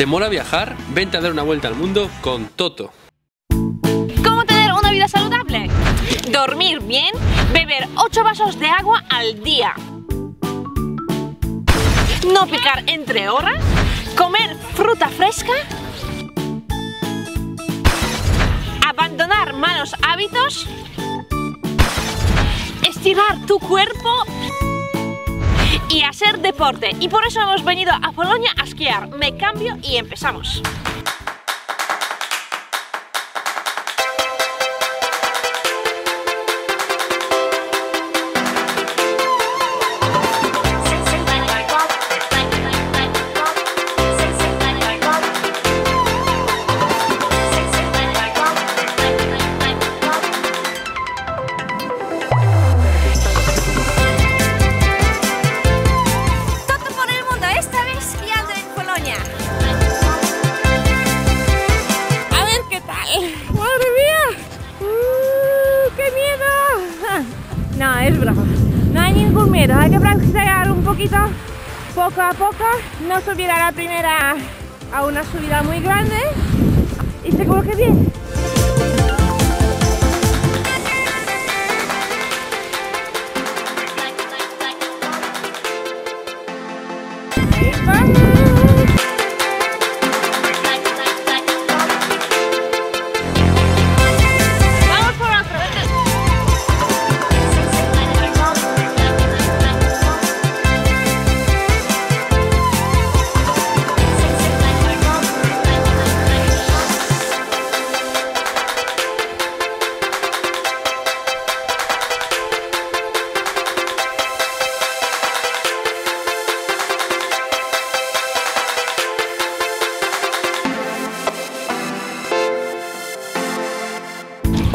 ¿Te mola viajar? Vente a dar una vuelta al mundo con Toto. ¿Cómo tener una vida saludable? Dormir bien, beber 8 vasos de agua al día. No picar entre horas, comer fruta fresca, abandonar malos hábitos, estirar tu cuerpo y hacer deporte. Y por eso hemos venido a Polonia a esquiar. Me cambio y empezamos. No, es broma. No hay ningún miedo. Hay que practicar un poquito, poco a poco. No subir a la primera a una subida muy grande. Y seguro que bien. Ahí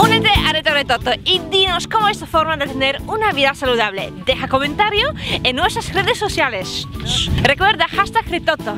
Únete a Reto de Toto y dinos cómo es tu forma de tener una vida saludable. Deja comentario en nuestras redes sociales. Recuerda hashtag Retoto.